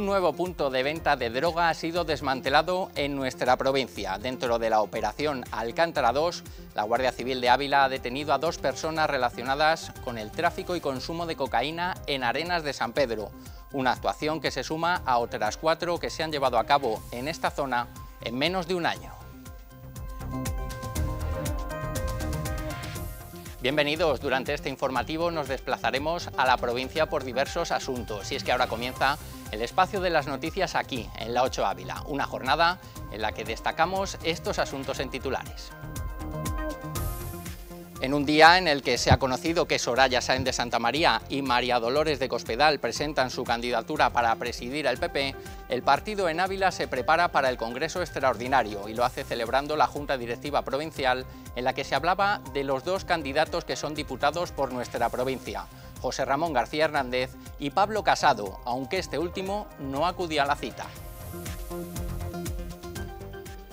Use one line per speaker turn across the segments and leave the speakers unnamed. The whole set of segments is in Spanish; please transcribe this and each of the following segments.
Un nuevo punto de venta de droga ha sido desmantelado en nuestra provincia. Dentro de la operación Alcántara 2, la Guardia Civil de Ávila ha detenido a dos personas relacionadas con el tráfico y consumo de cocaína en Arenas de San Pedro. Una actuación que se suma a otras cuatro que se han llevado a cabo en esta zona en menos de un año. Bienvenidos, durante este informativo nos desplazaremos a la provincia por diversos asuntos. Y es que ahora comienza el espacio de las noticias aquí, en la 8 Ávila, una jornada en la que destacamos estos asuntos en titulares. En un día en el que se ha conocido que Soraya Sáenz de Santa María y María Dolores de Cospedal presentan su candidatura para presidir el PP, el partido en Ávila se prepara para el Congreso Extraordinario y lo hace celebrando la Junta Directiva Provincial en la que se hablaba de los dos candidatos que son diputados por nuestra provincia, José Ramón García Hernández y Pablo Casado, aunque este último no acudía a la cita.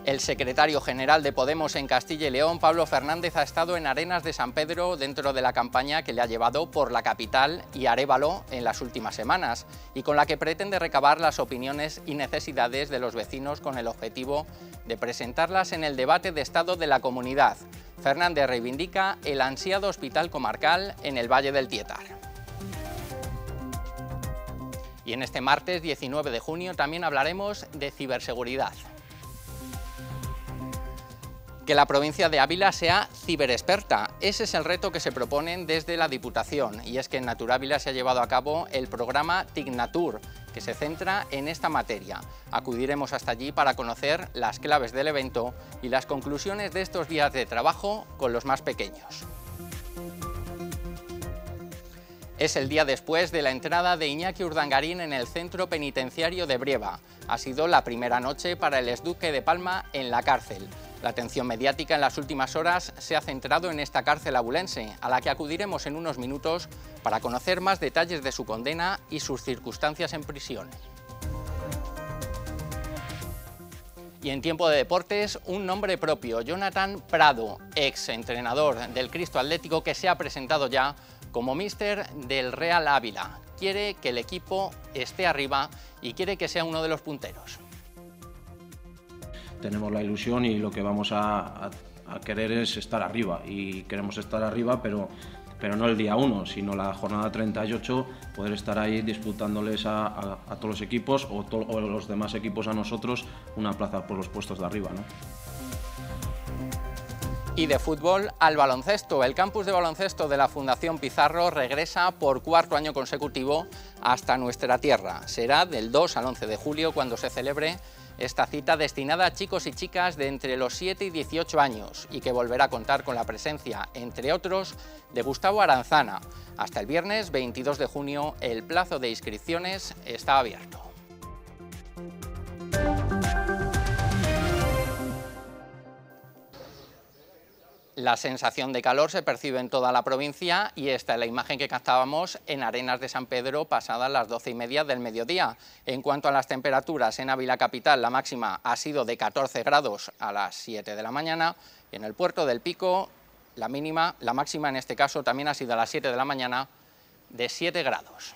El secretario general de Podemos en Castilla y León, Pablo Fernández, ha estado en Arenas de San Pedro dentro de la campaña que le ha llevado por la capital y Arevalo en las últimas semanas y con la que pretende recabar las opiniones y necesidades de los vecinos con el objetivo de presentarlas en el debate de Estado de la comunidad. Fernández reivindica el ansiado hospital comarcal en el Valle del Tietar. Y en este martes 19 de junio también hablaremos de ciberseguridad que la provincia de Ávila sea ciberexperta. Ese es el reto que se proponen desde la Diputación y es que en Naturávila se ha llevado a cabo el programa Tignatur, que se centra en esta materia. Acudiremos hasta allí para conocer las claves del evento y las conclusiones de estos días de trabajo con los más pequeños. Es el día después de la entrada de Iñaki Urdangarín en el centro penitenciario de Brieva. Ha sido la primera noche para el exduque de Palma en la cárcel. La atención mediática en las últimas horas se ha centrado en esta cárcel abulense, a la que acudiremos en unos minutos para conocer más detalles de su condena y sus circunstancias en prisión. Y en tiempo de deportes, un nombre propio, Jonathan Prado, ex entrenador del Cristo Atlético que se ha presentado ya como míster del Real Ávila. Quiere que el equipo esté arriba y quiere que sea uno de los punteros
tenemos la ilusión y lo que vamos a, querer es estar arriba y queremos estar arriba, pero, pero no el día 1, sino la jornada 38, poder estar ahí disputándoles a, todos los equipos o, o, los demás equipos a nosotros una plaza por los puestos de arriba. ¿no?
Y de fútbol al baloncesto. El campus de baloncesto de la Fundación Pizarro regresa por cuarto año consecutivo hasta nuestra tierra. Será del 2 al 11 de julio cuando se celebre esta cita destinada a chicos y chicas de entre los 7 y 18 años y que volverá a contar con la presencia, entre otros, de Gustavo Aranzana. Hasta el viernes 22 de junio el plazo de inscripciones está abierto. La sensación de calor se percibe en toda la provincia y esta es la imagen que captábamos en Arenas de San Pedro pasadas las doce y media del mediodía. En cuanto a las temperaturas, en Ávila Capital la máxima ha sido de 14 grados a las 7 de la mañana y en el puerto del Pico la mínima, la máxima en este caso también ha sido a las 7 de la mañana de 7 grados.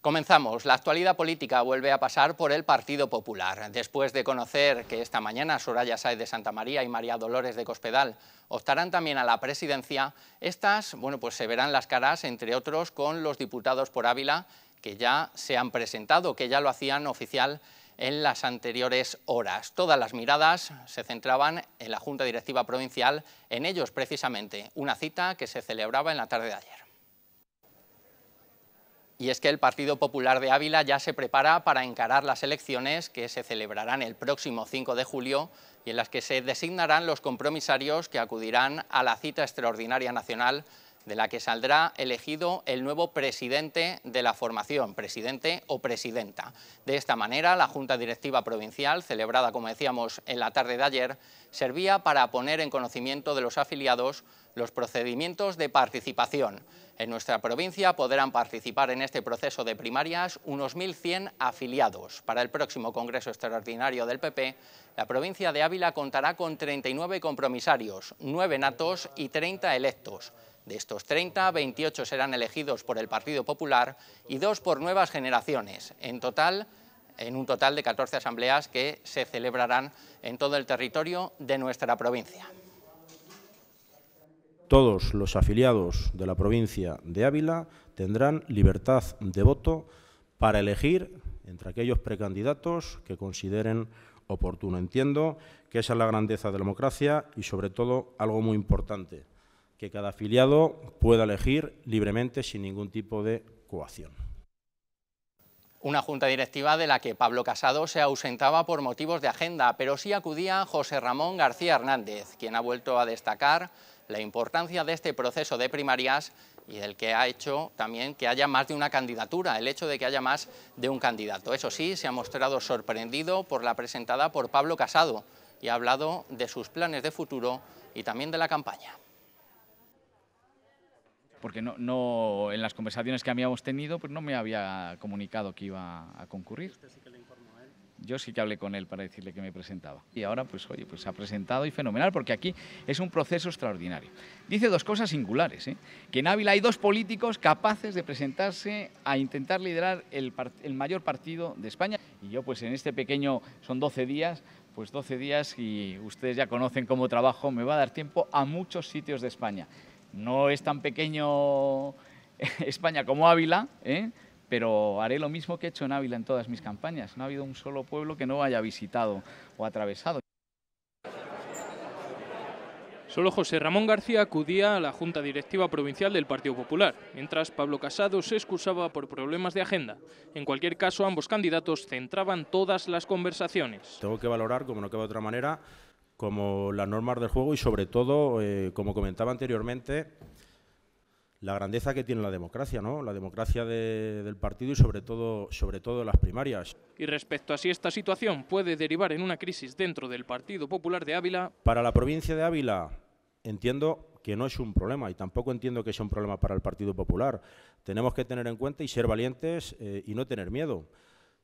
Comenzamos. La actualidad política vuelve a pasar por el Partido Popular. Después de conocer que esta mañana Soraya Sáez de Santa María y María Dolores de Cospedal optarán también a la presidencia, estas bueno, pues se verán las caras, entre otros, con los diputados por Ávila que ya se han presentado, que ya lo hacían oficial en las anteriores horas. Todas las miradas se centraban en la Junta Directiva Provincial, en ellos precisamente, una cita que se celebraba en la tarde de ayer. Y es que el Partido Popular de Ávila ya se prepara para encarar las elecciones que se celebrarán el próximo 5 de julio y en las que se designarán los compromisarios que acudirán a la cita extraordinaria nacional de la que saldrá elegido el nuevo presidente de la formación, presidente o presidenta. De esta manera, la Junta Directiva Provincial, celebrada, como decíamos, en la tarde de ayer, servía para poner en conocimiento de los afiliados los procedimientos de participación. En nuestra provincia podrán participar en este proceso de primarias unos 1.100 afiliados. Para el próximo Congreso Extraordinario del PP, la provincia de Ávila contará con 39 compromisarios, 9 natos y 30 electos. De estos 30, 28 serán elegidos por el Partido Popular y dos por nuevas generaciones. En total, en un total de 14 asambleas que se celebrarán en todo el territorio de nuestra provincia.
Todos los afiliados de la provincia de Ávila tendrán libertad de voto para elegir entre aquellos precandidatos que consideren oportuno. Entiendo que esa es la grandeza de la democracia y, sobre todo, algo muy importante, que cada afiliado pueda elegir libremente sin ningún tipo de coacción.
Una junta directiva de la que Pablo Casado se ausentaba por motivos de agenda, pero sí acudía José Ramón García Hernández, quien ha vuelto a destacar la importancia de este proceso de primarias y el que ha hecho también que haya más de una candidatura, el hecho de que haya más de un candidato. Eso sí, se ha mostrado sorprendido por la presentada por Pablo Casado y ha hablado de sus planes de futuro y también de la campaña
porque no, no, en las conversaciones que habíamos tenido pues no me había comunicado que iba a concurrir. Yo sí que hablé con él para decirle que me presentaba. Y ahora, pues oye, pues se ha presentado y fenomenal, porque aquí es un proceso extraordinario. Dice dos cosas singulares, ¿eh? que en Ávila hay dos políticos capaces de presentarse a intentar liderar el, el mayor partido de España. Y yo, pues en este pequeño, son 12 días, pues 12 días y ustedes ya conocen cómo trabajo, me va a dar tiempo a muchos sitios de España. No es tan pequeño España como Ávila, ¿eh? Pero haré lo mismo que he hecho en Ávila en todas mis campañas. No ha habido un solo pueblo que no haya visitado o atravesado.
Solo José Ramón García acudía a la Junta Directiva Provincial del Partido Popular, mientras Pablo Casado se excusaba por problemas de agenda. En cualquier caso, ambos candidatos centraban todas las conversaciones.
Tengo que valorar, como no queda de otra manera, como las normas del juego y sobre todo, eh, como comentaba anteriormente, la grandeza que tiene la democracia, ¿no? La democracia del partido y sobre todo, sobre todo las primarias.
Y respecto a si esta situación puede derivar en una crisis dentro del Partido Popular de Ávila.
Para la provincia de Ávila entiendo que no es un problema y tampoco entiendo que sea un problema para el Partido Popular. Tenemos que tener en cuenta y ser valientes eh, y no tener miedo.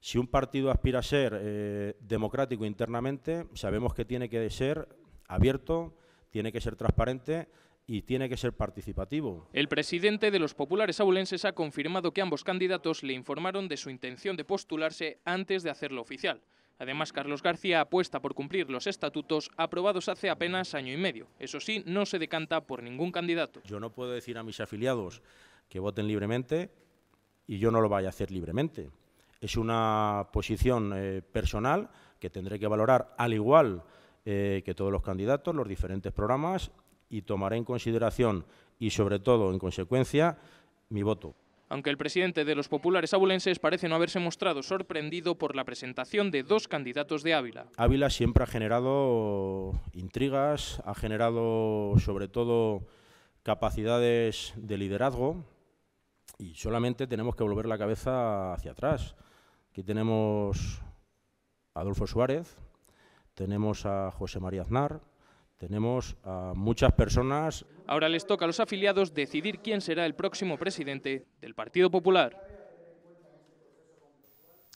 Si un partido aspira a ser eh, democrático internamente, sabemos que tiene que ser abierto, tiene que ser transparente y tiene que ser participativo.
El presidente de los populares abulenses ha confirmado que ambos candidatos le informaron de su intención de postularse antes de hacerlo oficial. Además, Carlos García apuesta por cumplir los estatutos aprobados hace apenas año y medio. Eso sí, no se decanta por ningún candidato.
Yo no puedo decir a mis afiliados que voten libremente y yo no lo vaya a hacer libremente. Es una posición eh, personal que tendré que valorar al igual eh, que todos los candidatos, los diferentes programas y tomaré en consideración y sobre todo en consecuencia mi voto.
Aunque el presidente de los populares abulenses parece no haberse mostrado sorprendido por la presentación de dos candidatos de Ávila.
Ávila siempre ha generado intrigas, ha generado sobre todo capacidades de liderazgo y solamente tenemos que volver la cabeza hacia atrás. Aquí tenemos a Adolfo Suárez, tenemos a José María Aznar, tenemos a muchas personas.
Ahora les toca a los afiliados decidir quién será el próximo presidente del Partido Popular.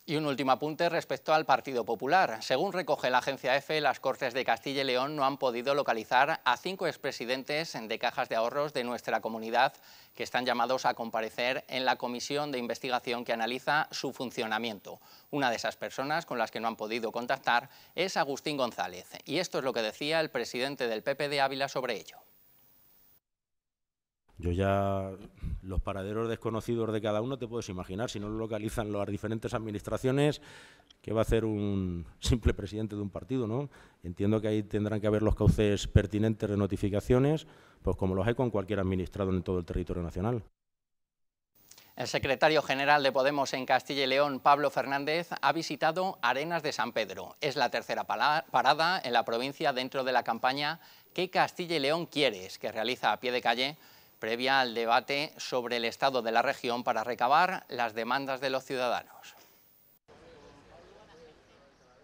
Y un último apunte respecto al Partido Popular. Según recoge la agencia EFE, las Cortes de Castilla y León no han podido localizar a cinco expresidentes de cajas de ahorros de nuestra comunidad que están llamados a comparecer en la comisión de investigación que analiza su funcionamiento. Una de esas personas con las que no han podido contactar es Agustín González. Y esto es lo que decía el presidente del PP de Ávila sobre ello.
Yo ya los paraderos desconocidos de cada uno te puedes imaginar, si no lo localizan las diferentes administraciones, ¿qué va a hacer un simple presidente de un partido? ¿no? Entiendo que ahí tendrán que haber los cauces pertinentes de notificaciones, pues como los hay con cualquier administrado en todo el territorio nacional.
El secretario general de Podemos en Castilla y León, Pablo Fernández, ha visitado Arenas de San Pedro. Es la tercera parada en la provincia dentro de la campaña ¿Qué Castilla y León quieres?, que realiza a pie de calle previa al debate sobre el estado de la región para recabar las demandas de los ciudadanos.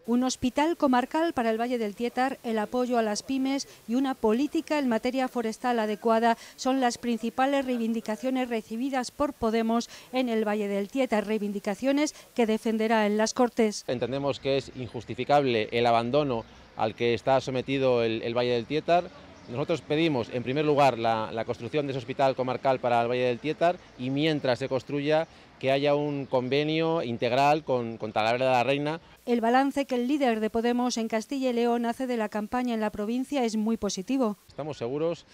Un hospital comarcal para el Valle del Tietar, el apoyo a las pymes y una política en materia forestal adecuada son las principales reivindicaciones recibidas por Podemos en el Valle del Tietar, reivindicaciones que defenderá en las Cortes.
Entendemos que es injustificable el abandono al que está sometido el, el Valle del Tietar Nosotros pedimos, en primer lugar, la, construcción de ese hospital comarcal para el Valle del Tietar y mientras se construya que haya un convenio integral con, con Talavera de la Reina.
El balance que el líder de Podemos en Castilla y León hace de la campaña en la provincia es muy positivo.
Estamos seguros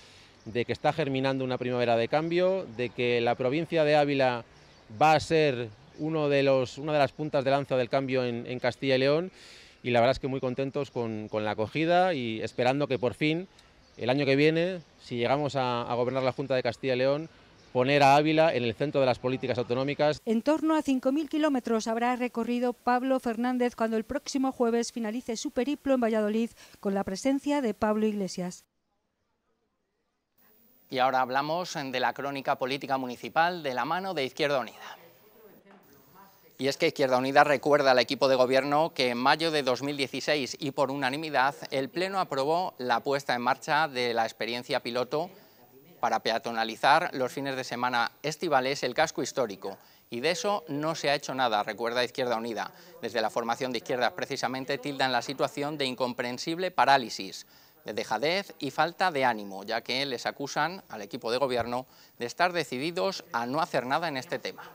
de que está germinando una primavera de cambio, de que la provincia de Ávila va a ser uno de los, una de las puntas de lanza del cambio en, Castilla y León y la verdad es que muy contentos con, con la acogida y esperando que por fin el año que viene, si llegamos a, gobernar la Junta de Castilla y León, poner a Ávila en el centro de las políticas autonómicas.
En torno a 5.000 kilómetros habrá recorrido Pablo Fernández cuando el próximo jueves finalice su periplo en Valladolid con la presencia de Pablo Iglesias.
Y ahora hablamos de la crónica política municipal de la mano de Izquierda Unida. Y es que Izquierda Unida recuerda al equipo de gobierno que en mayo de 2016 y por unanimidad el Pleno aprobó la puesta en marcha de la experiencia piloto para peatonalizar los fines de semana estivales el casco histórico. Y de eso no se ha hecho nada, recuerda Izquierda Unida. Desde la formación de izquierdas precisamente tildan la situación de incomprensible parálisis, de dejadez y falta de ánimo, ya que les acusan al equipo de gobierno de estar decididos a no hacer nada en este tema.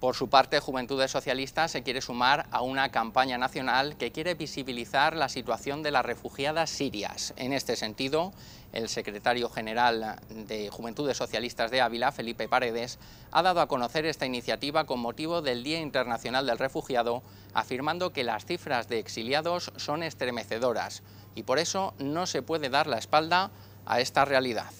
Por su parte, Juventudes Socialistas se quiere sumar a una campaña nacional que quiere visibilizar la situación de las refugiadas sirias. En este sentido, el secretario general de Juventudes Socialistas de Ávila, Felipe Paredes, ha dado a conocer esta iniciativa con motivo del Día Internacional del Refugiado, afirmando que las cifras de exiliados son estremecedoras y por eso no se puede dar la espalda a esta realidad.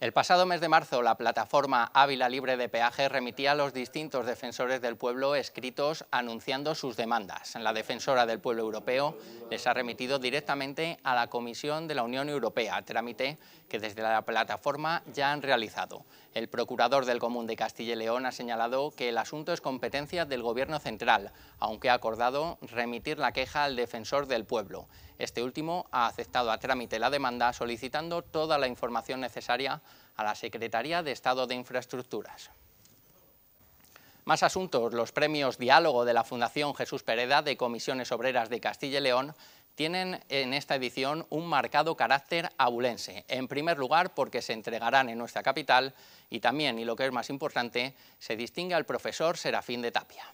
El pasado mes de marzo, la plataforma Ávila Libre de Peaje remitía a los distintos defensores del pueblo escritos anunciando sus demandas. La defensora del pueblo europeo les ha remitido directamente a la Comisión de la Unión Europea, trámite que desde la plataforma ya han realizado. El procurador del Común de Castilla y León ha señalado que el asunto es competencia del Gobierno central, aunque ha acordado remitir la queja al defensor del pueblo. Este último ha aceptado a trámite la demanda solicitando toda la información necesaria a la Secretaría de Estado de Infraestructuras. Más asuntos. Los premios Diálogo de la Fundación Jesús Pereda de Comisiones Obreras de Castilla y León tienen en esta edición un marcado carácter abulense. En primer lugar, porque se entregarán en nuestra capital y también, y lo que es más importante, se distingue al profesor Serafín de Tapia.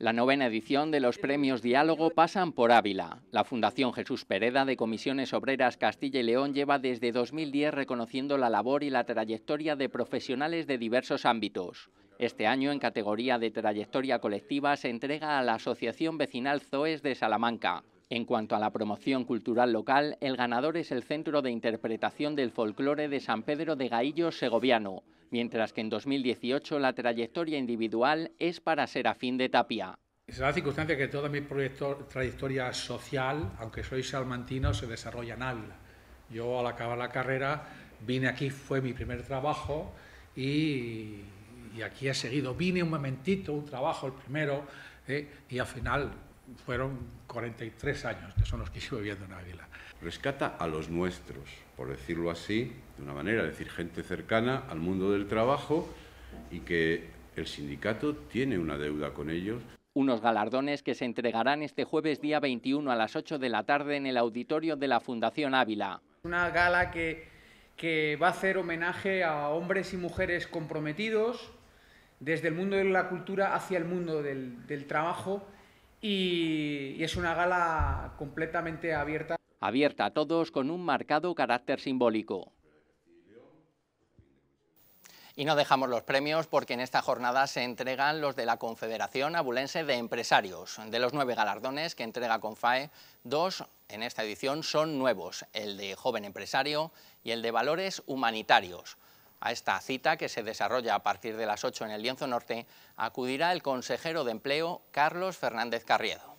La novena edición de los premios Diálogo pasan por Ávila. La Fundación Jesús Pereda de Comisiones Obreras Castilla y León lleva desde 2010 reconociendo la labor y la trayectoria de profesionales de diversos ámbitos. Este año, en categoría de trayectoria colectiva, se entrega a la Asociación Vecinal ZOES de Salamanca. En cuanto a la promoción cultural local, el ganador es el Centro de Interpretación del Folclore de San Pedro de Gaillo Segoviano, mientras que en 2018 la trayectoria individual es para Serafín de Tapia.
Es la circunstancia que toda mi trayectoria social, aunque soy salmantino, se desarrolla en Ávila. Yo al acabar la carrera vine aquí, fue mi primer trabajo y, aquí he seguido. Vine un momentito, un trabajo, el primero, eh, y al final fueron 43 años, que son los que sigo viviendo en Ávila.
Rescata a los nuestros, por decirlo así, de una manera, es decir, gente cercana al mundo del trabajo y que el sindicato tiene una deuda con ellos.
Unos galardones que se entregarán este jueves día 21 a las 8 de la tarde en el auditorio de la Fundación Ávila.
Una gala que, que va a hacer homenaje a hombres y mujeres comprometidos desde el mundo de la cultura hacia el mundo del, del trabajo y, es una gala completamente abierta.
Abierta a todos con un marcado carácter simbólico. Y no dejamos los premios porque en esta jornada se entregan los de la Confederación Abulense de Empresarios. De los nueve galardones que entrega Confae, dos en esta edición son nuevos, el de Joven Empresario y el de Valores Humanitarios. A esta cita, que se desarrolla a partir de las 8 en el Lienzo Norte, acudirá el consejero de Empleo, Carlos Fernández Carriedo.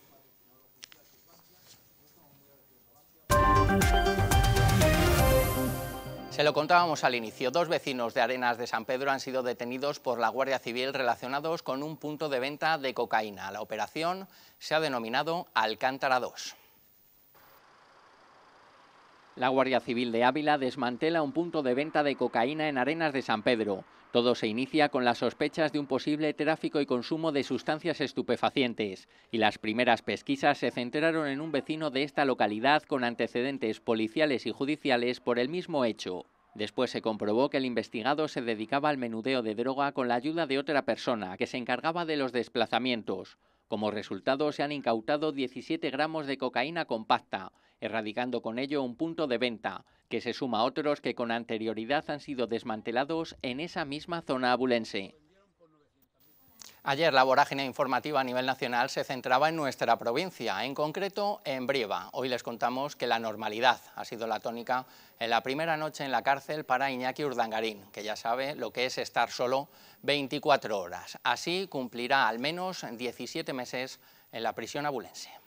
Se lo contábamos al inicio, dos vecinos de Arenas de San Pedro han sido detenidos por la Guardia Civil relacionados con un punto de venta de cocaína. La operación se ha denominado Alcántara 2. La Guardia Civil de Ávila desmantela un punto de venta de cocaína en Arenas de San Pedro. Todo se inicia con las sospechas de un posible tráfico y consumo de sustancias estupefacientes, y las primeras pesquisas se centraron en un vecino de esta localidad con antecedentes policiales y judiciales por el mismo hecho. Después se comprobó que el investigado se dedicaba al menudeo de droga con la ayuda de otra persona que se encargaba de los desplazamientos. Como resultado se han incautado 17 gramos de cocaína compacta, erradicando con ello un punto de venta, que se suma a otros que con anterioridad han sido desmantelados en esa misma zona abulense. Ayer la vorágine informativa a nivel nacional se centraba en nuestra provincia, en concreto en Brieva. Hoy les contamos que la normalidad ha sido la tónica en la primera noche en la cárcel para Iñaki Urdangarín, que ya sabe lo que es estar solo 24 horas. Así cumplirá al menos 17 meses en la prisión abulense.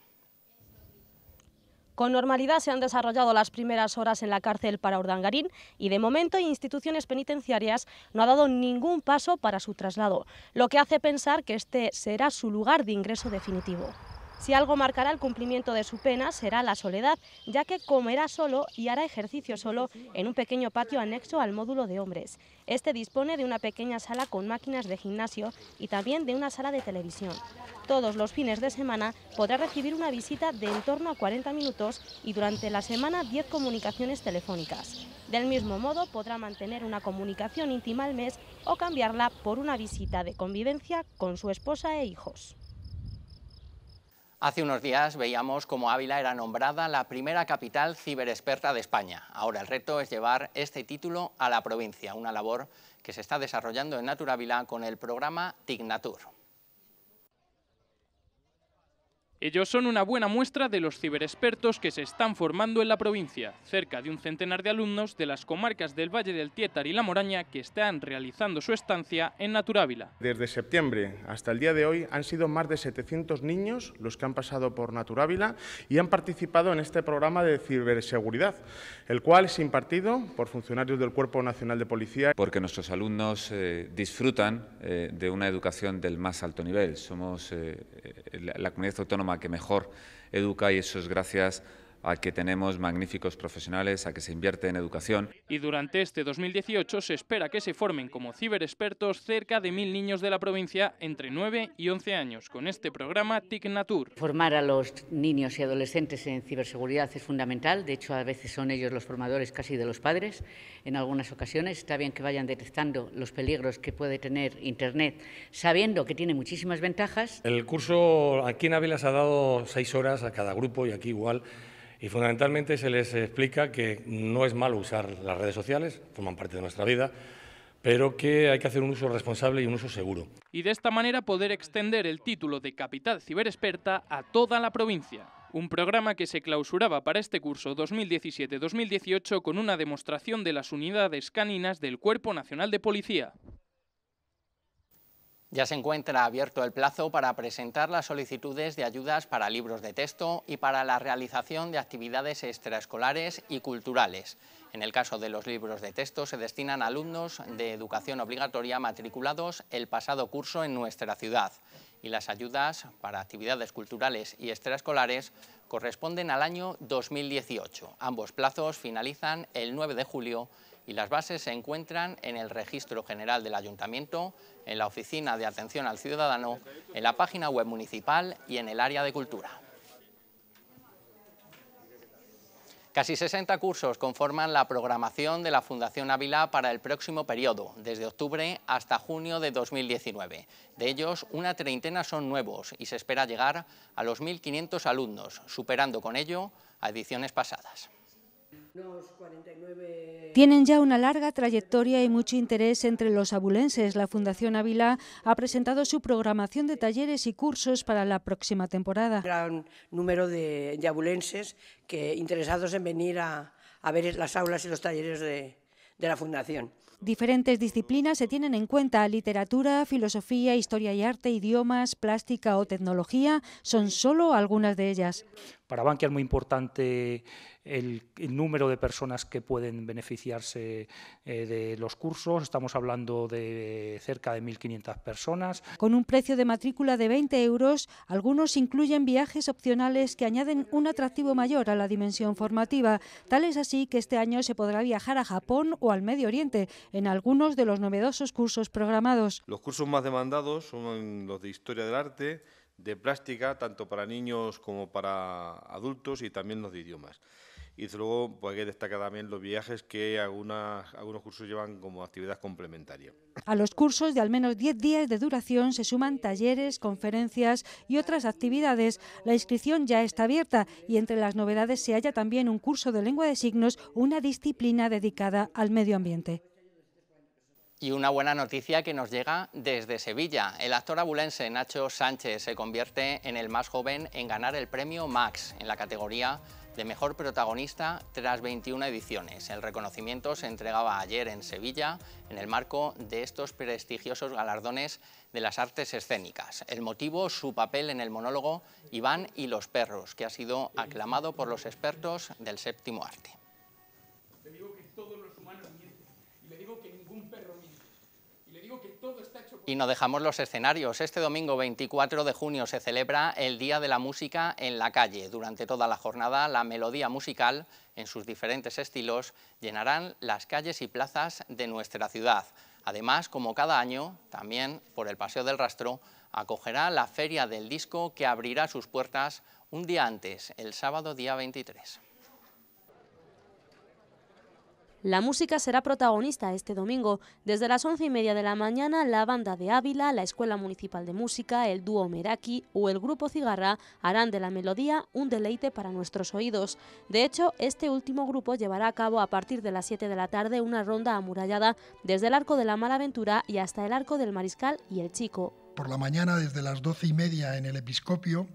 Con normalidad se han desarrollado las primeras horas en la cárcel para Urdangarín y de momento instituciones penitenciarias no ha dado ningún paso para su traslado, lo que hace pensar que este será su lugar de ingreso definitivo. Si algo marcará el cumplimiento de su pena será la soledad, ya que comerá solo y hará ejercicio solo en un pequeño patio anexo al módulo de hombres. Este dispone de una pequeña sala con máquinas de gimnasio y también de una sala de televisión. Todos los fines de semana podrá recibir una visita de en torno a 40 minutos y durante la semana 10 comunicaciones telefónicas. Del mismo modo podrá mantener una comunicación íntima al mes o cambiarla por una visita de convivencia con su esposa e hijos.
Hace unos días veíamos cómo Ávila era nombrada la primera capital ciberexperta de España. Ahora el reto es llevar este título a la provincia, una labor que se está desarrollando en Naturávila con el programa Tignatur.
Ellos son una buena muestra de los ciberexpertos que se están formando en la provincia, cerca de un centenar de alumnos de las comarcas del Valle del Tietar y La Moraña que están realizando su estancia en Naturávila.
Desde septiembre hasta el día de hoy han sido más de 700 niños los que han pasado por Naturávila y han participado en este programa de ciberseguridad, el cual es impartido por funcionarios del Cuerpo Nacional de Policía.
Porque nuestros alumnos eh, disfrutan eh, de una educación del más alto nivel. Somos eh, la, la comunidad autónoma que mejor educa y eso es gracias a que tenemos magníficos profesionales, a que se invierte en educación.
Y durante este 2018 se espera que se formen como ciberexpertos cerca de mil niños de la provincia entre 9 y 11 años con este programa TIC Natur.
Formar a los niños y adolescentes en ciberseguridad es fundamental, de hecho a veces son ellos los formadores casi de los padres en algunas ocasiones. Está bien que vayan detectando los peligros que puede tener Internet, sabiendo que tiene muchísimas ventajas.
El curso aquí en Ávila se ha dado seis horas a cada grupo y aquí igual y fundamentalmente se les explica que no es malo usar las redes sociales, forman parte de nuestra vida, pero que hay que hacer un uso responsable y un uso seguro.
Y de esta manera poder extender el título de Capital Ciberexperta a toda la provincia. Un programa que se clausuraba para este curso 2017-2018 con una demostración de las unidades caninas del Cuerpo Nacional de Policía.
Ya se encuentra abierto el plazo para presentar las solicitudes de ayudas para libros de texto y para la realización de actividades extraescolares y culturales. En el caso de los libros de texto se destinan a alumnos de educación obligatoria matriculados el pasado curso en nuestra ciudad y las ayudas para actividades culturales y extraescolares corresponden al año 2018. Ambos plazos finalizan el 9 de julio y las bases se encuentran en el Registro General del Ayuntamiento, en la Oficina de Atención al Ciudadano, en la página web municipal y en el área de cultura. Casi 60 cursos conforman la programación de la Fundación Ávila para el próximo periodo, desde octubre hasta junio de 2019. De ellos, una treintena son nuevos y se espera llegar a los 1.500 alumnos, superando con ello a ediciones pasadas.
Tienen ya una larga trayectoria y mucho interés entre los abulenses. La Fundación Ávila ha presentado su programación de talleres y cursos para la próxima temporada.
Gran número de, de abulenses que, interesados en venir a, a, ver las aulas y los talleres de, de la Fundación.
Diferentes disciplinas se tienen en cuenta, literatura, filosofía, historia y arte, idiomas, plástica o tecnología, son solo algunas de ellas.
Para Bankia es muy importante el, número de personas que pueden beneficiarse eh, de los cursos. Estamos hablando de cerca de 1.500 personas.
Con un precio de matrícula de 20 euros, algunos incluyen viajes opcionales que añaden un atractivo mayor a la dimensión formativa. Tal es así que este año se podrá viajar a Japón o al Medio Oriente en algunos de los novedosos cursos programados.
Los cursos más demandados son los de Historia del Arte, de Plástica, tanto para niños como para adultos y también los de idiomas. Y luego pues, hay que destacar también los viajes que algunas, algunos cursos llevan como actividad complementaria.
A los cursos de al menos 10 días de duración se suman talleres, conferencias y otras actividades. La inscripción ya está abierta y entre las novedades se halla también un curso de lengua de signos, una disciplina dedicada al medio ambiente.
Y una buena noticia que nos llega desde Sevilla. El actor abulense Nacho Sánchez se convierte en el más joven en ganar el premio Max en la categoría de Mejor Protagonista tras 21 ediciones. El reconocimiento se entregaba ayer en Sevilla en el marco de estos prestigiosos galardones de las artes escénicas. El motivo, su papel en el monólogo Iván y los perros, que ha sido aclamado por los expertos del séptimo arte. Y no dejamos los escenarios. Este domingo 24 de junio se celebra el Día de la Música en la calle. Durante toda la jornada, la melodía musical, en sus diferentes estilos, llenarán las calles y plazas de nuestra ciudad. Además, como cada año, también por el Paseo del Rastro, acogerá la Feria del Disco que abrirá sus puertas un día antes, el sábado día 23.
La música será protagonista este domingo. Desde las once y media de la mañana, la banda de Ávila, la Escuela Municipal de Música, el dúo Meraki o el grupo Cigarra harán de la melodía un deleite para nuestros oídos. De hecho, este último grupo llevará a cabo a partir de las 7 de la tarde una ronda amurallada desde el Arco de la Malaventura y hasta el Arco del Mariscal y el Chico.
Por la mañana, desde las doce y media en el Episcopio,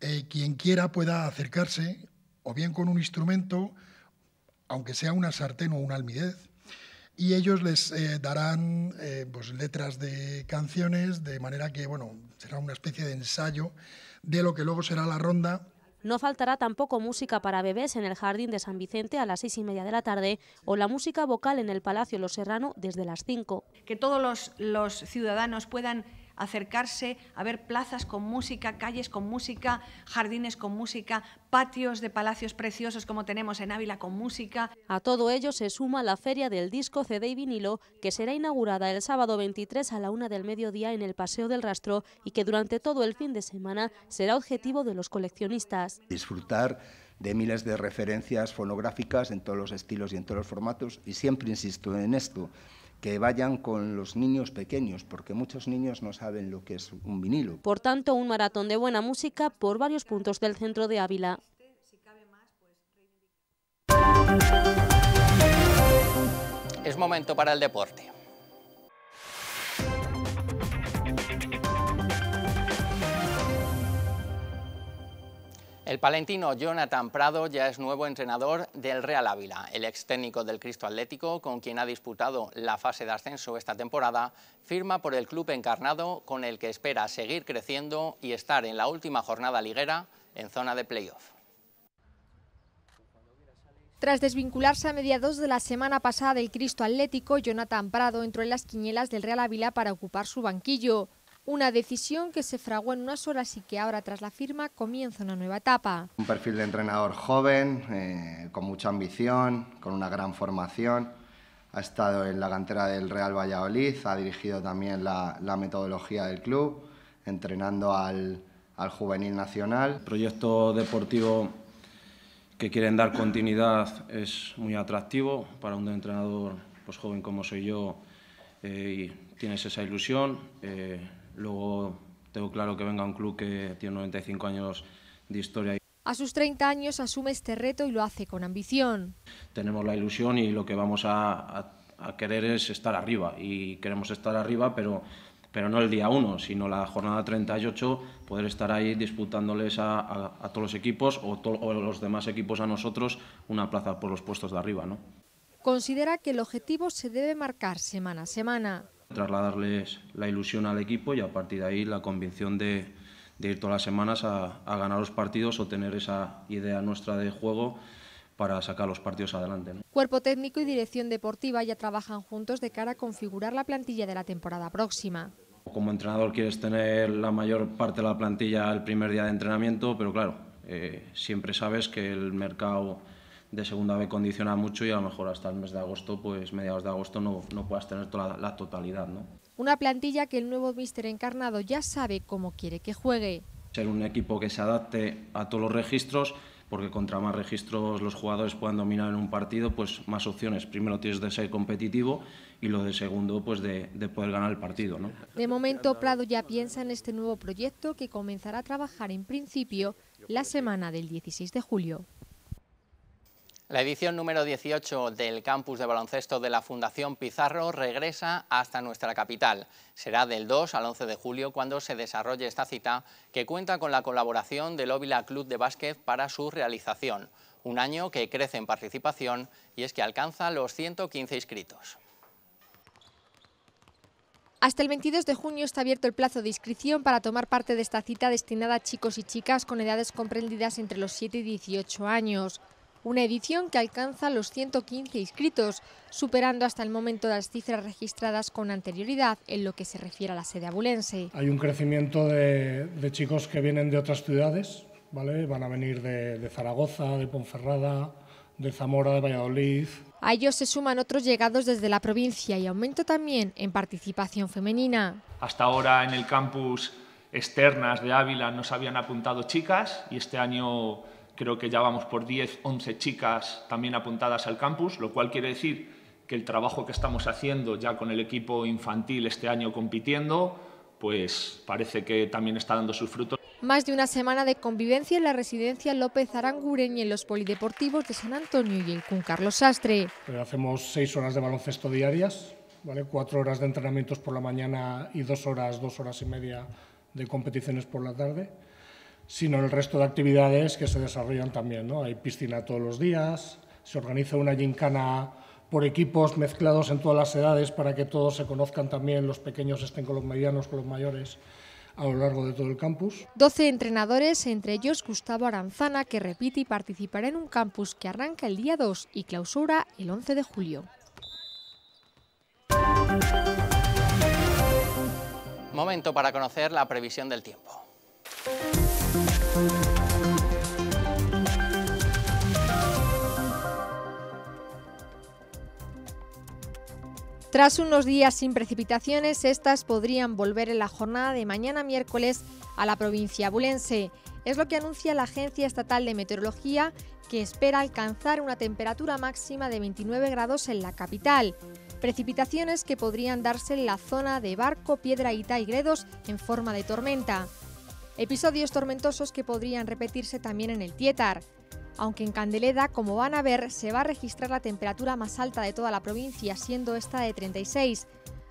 eh, quien quiera pueda acercarse o bien con un instrumento aunque sea una sartén o un almidez, y ellos les eh, darán eh, pues, letras de canciones de manera que bueno será una especie de ensayo de lo que luego será la ronda.
No faltará tampoco música para bebés en el Jardín de San Vicente a las seis y media de la tarde o la música vocal en el Palacio Los Serrano desde las cinco.
Que todos los, los ciudadanos puedan acercarse a ver plazas con música, calles con música, jardines con música, patios de palacios preciosos como tenemos en Ávila con música.
A todo ello se suma la Feria del Disco CD y Vinilo, que será inaugurada el sábado 23 a la una del mediodía en el Paseo del Rastro y que durante todo el fin de semana será objetivo de los coleccionistas.
Disfrutar de miles de referencias fonográficas en todos los estilos y en todos los formatos, y siempre insisto en esto, que vayan con los niños pequeños, porque muchos niños no saben lo que es un vinilo.
Por tanto, un maratón de buena música por varios puntos del centro de Ávila.
Es momento para el deporte. El palentino Jonathan Prado ya es nuevo entrenador del Real Ávila. El ex técnico del Cristo Atlético, con quien ha disputado la fase de ascenso esta temporada, firma por el club encarnado con el que espera seguir creciendo y estar en la última jornada liguera en zona de playoff.
Tras desvincularse a mediados de la semana pasada del Cristo Atlético, Jonathan Prado entró en las quinielas del Real Ávila para ocupar su banquillo. Una decisión que se fraguó en unas horas y que ahora, tras la firma, comienza una nueva etapa.
Un perfil de entrenador joven, eh, con mucha ambición, con una gran formación. Ha estado en la cantera del Real Valladolid, ha dirigido también la, metodología del club, entrenando al, juvenil nacional.
El proyecto deportivo que quieren dar continuidad es muy atractivo para un entrenador pues, joven como soy yo eh, y tienes esa ilusión. Eh, Luego tengo claro que venga un club que tiene 95 años de historia.
A sus 30 años asume este reto y lo hace con ambición.
Tenemos la ilusión y lo que vamos a, querer es estar arriba. Y queremos estar arriba, pero, pero no el día 1, sino la jornada 38, poder estar ahí disputándoles a, todos los equipos o, o, los demás equipos a nosotros una plaza por los puestos de arriba. ¿no?
Considera que el objetivo se debe marcar semana a semana
trasladarles la ilusión al equipo y a partir de ahí la convicción de, de ir todas las semanas a, a ganar los partidos o tener esa idea nuestra de juego para sacar los partidos adelante.
Cuerpo técnico y dirección deportiva ya trabajan juntos de cara a configurar la plantilla de la temporada próxima.
Como entrenador quieres tener la mayor parte de la plantilla el primer día de entrenamiento, pero claro, eh, siempre sabes que el mercado de segunda B condiciona mucho y a lo mejor hasta el mes de agosto, pues mediados de agosto no, no puedas tener toda la, la totalidad. ¿no?
Una plantilla que el nuevo míster encarnado ya sabe cómo quiere que juegue.
Ser un equipo que se adapte a todos los registros porque contra más registros los jugadores puedan dominar en un partido, pues más opciones. Primero tienes de ser competitivo y lo de segundo, pues de, de poder ganar el partido. ¿no?
De momento, Prado ya piensa en este nuevo proyecto que comenzará a trabajar en principio la semana del 16 de julio.
La edición número 18 del campus de baloncesto de la Fundación Pizarro regresa hasta nuestra capital. Será del 2 al 11 de julio cuando se desarrolle esta cita que cuenta con la colaboración del Óvila Club de Básquet para su realización. Un año que crece en participación y es que alcanza los 115 inscritos.
Hasta el 22 de junio está abierto el plazo de inscripción para tomar parte de esta cita destinada a chicos y chicas con edades comprendidas entre los 7 y 18 años una edición que alcanza los 115 inscritos, superando hasta el momento las cifras registradas con anterioridad en lo que se refiere a la sede abulense.
Hay un crecimiento de, de chicos que vienen de otras ciudades, ¿vale? van a venir de, de Zaragoza, de Ponferrada, de Zamora, de Valladolid.
A ellos se suman otros llegados desde la provincia y aumento también en participación femenina.
Hasta ahora en el campus externas de Ávila nos habían apuntado chicas y este año Creo que ya vamos por 10, 11 chicas también apuntadas al campus, lo cual quiere decir que el trabajo que estamos haciendo ya con el equipo infantil este año compitiendo, pues parece que también está dando sus frutos.
Más de una semana de convivencia en la residencia López Aranguren y en los polideportivos de San Antonio y el Cun Carlos Sastre.
Eh, hacemos seis horas de baloncesto diarias, ¿vale? cuatro horas de entrenamientos por la mañana y dos horas, dos horas y media de competiciones por la tarde sino el resto de actividades que se desarrollan también. ¿no? Hay piscina todos los días, se organiza una gincana por equipos mezclados en todas las edades para que todos se conozcan también, los pequeños estén con los medianos, con los mayores a lo largo de todo el campus.
12 entrenadores, entre ellos Gustavo Aranzana, que repite y participará en un campus que arranca el día 2 y clausura el 11 de julio.
Momento para conocer la previsión del tiempo.
Tras unos días sin precipitaciones, estas podrían volver en la jornada de mañana miércoles a la provincia abulense. Es lo que anuncia la Agencia Estatal de Meteorología, que espera alcanzar una temperatura máxima de 29 grados en la capital. Precipitaciones que podrían darse en la zona de Barco, Piedrahíta y Gredos en forma de tormenta. Episodios tormentosos que podrían repetirse también en el Tietar aunque en Candeleda, como van a ver, se va a registrar la temperatura más alta de toda la provincia, siendo esta de 36.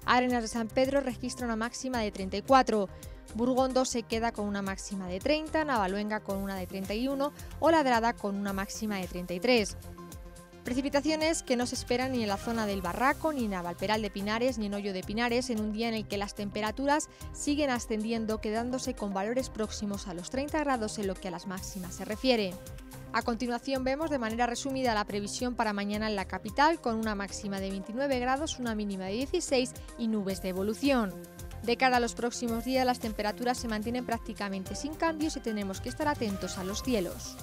Arenas de San Pedro registra una máxima de 34. Burgondo se queda con una máxima de 30, Navaluenga con una de 31 o Ladrada con una máxima de 33. Precipitaciones que no se esperan ni en la zona del Barraco, ni en Navalperal de Pinares, ni en Hoyo de Pinares, en un día en el que las temperaturas siguen ascendiendo, quedándose con valores próximos a los 30 grados en lo que a las máximas se refiere. A continuación vemos de manera resumida la previsión para mañana en la capital con una máxima de 29 grados, una mínima de 16 y nubes de evolución. De cara a los próximos días las temperaturas se mantienen prácticamente sin cambios y tenemos que estar atentos a los cielos.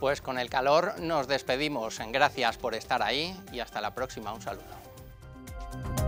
Pues con el calor nos despedimos. Gracias por estar ahí y hasta la próxima. Un saludo.